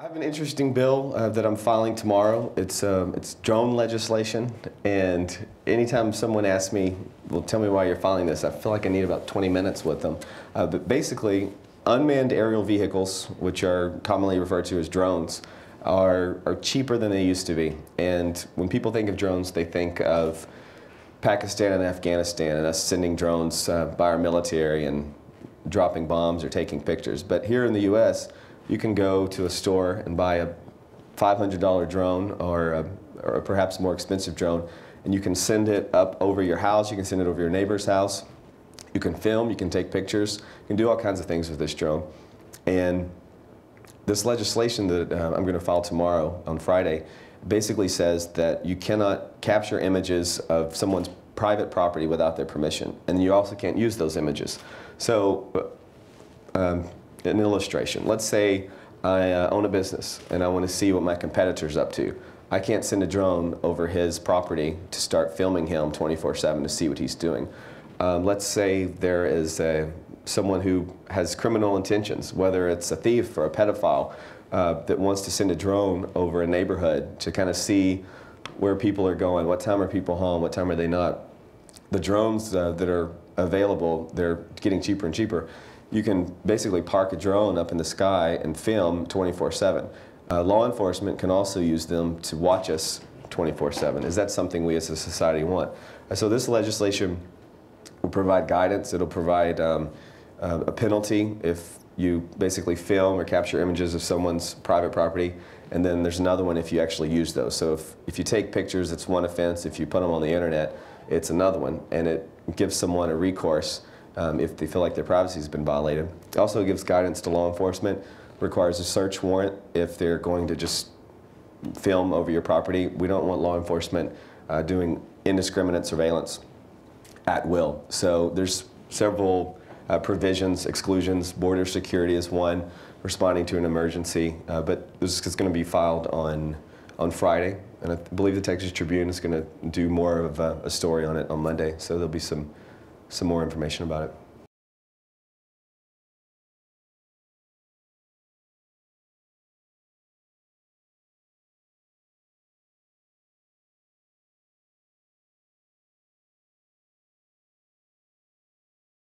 I have an interesting bill uh, that I'm filing tomorrow. It's um, it's drone legislation, and anytime someone asks me, "Well, tell me why you're filing this," I feel like I need about 20 minutes with them. Uh, but basically, unmanned aerial vehicles, which are commonly referred to as drones, are are cheaper than they used to be. And when people think of drones, they think of Pakistan and Afghanistan and us sending drones uh, by our military and dropping bombs or taking pictures. But here in the U.S you can go to a store and buy a $500 drone or, a, or a perhaps more expensive drone, and you can send it up over your house, you can send it over your neighbor's house, you can film, you can take pictures, you can do all kinds of things with this drone. And this legislation that uh, I'm going to file tomorrow on Friday basically says that you cannot capture images of someone's private property without their permission, and you also can't use those images. So uh, um, an illustration. Let's say I uh, own a business and I want to see what my competitor's up to. I can't send a drone over his property to start filming him 24-7 to see what he's doing. Um, let's say there is a, someone who has criminal intentions, whether it's a thief or a pedophile, uh, that wants to send a drone over a neighborhood to kind of see where people are going, what time are people home, what time are they not. The drones uh, that are available, they're getting cheaper and cheaper you can basically park a drone up in the sky and film 24-7. Uh, law enforcement can also use them to watch us 24-7. Is that something we as a society want? Uh, so this legislation will provide guidance. It'll provide um, uh, a penalty if you basically film or capture images of someone's private property. And then there's another one if you actually use those. So if, if you take pictures, it's one offense. If you put them on the internet, it's another one. And it gives someone a recourse um, if they feel like their privacy has been violated. It also gives guidance to law enforcement, requires a search warrant if they're going to just film over your property. We don't want law enforcement uh, doing indiscriminate surveillance at will. So there's several uh, provisions, exclusions, border security is one, responding to an emergency, uh, but this is going to be filed on on Friday, and I believe the Texas Tribune is going to do more of a, a story on it on Monday, so there'll be some some more information about it.